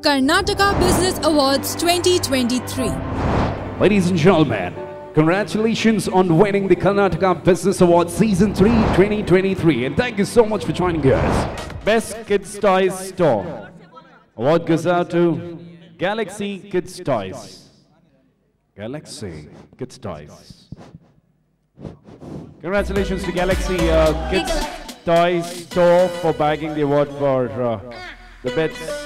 Karnataka Business Awards 2023. Ladies and gentlemen, congratulations on winning the Karnataka Business Awards Season 3 2023 and thank you so much for joining us. Best Kids Toys Store. Award goes out to Galaxy Kids Toys. Galaxy Kids Toys. Congratulations to Galaxy uh, Kids Toys Store for bagging the award for uh, the Best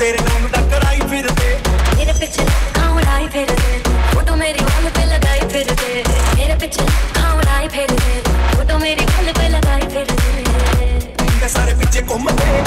ਤੇਰੇ ਨਾਲ ਟੱਕਰਾਈ ਫਿਰਦੇ ਮੇਰੇ ਪਿੱਛੇ ਕਾਉੜਾਈ ਫਿਰਦੇ photo ਮੇਰੀ ਵਾਲ ਤੇ ਲਗਾਈ ਫਿਰਦੇ ਮੇਰੇ ਪਿੱਛੇ ਕਾਉੜਾਈ ਫਿਰਦੇ ਫੋਟੋ ਮੇਰੀ ਵਾਲ ਤੇ ਲਗਾਈ ਫਿਰਦੇ ਸਾਰੇ ਪਿੱਛੇ ਘੁੰਮਦੇ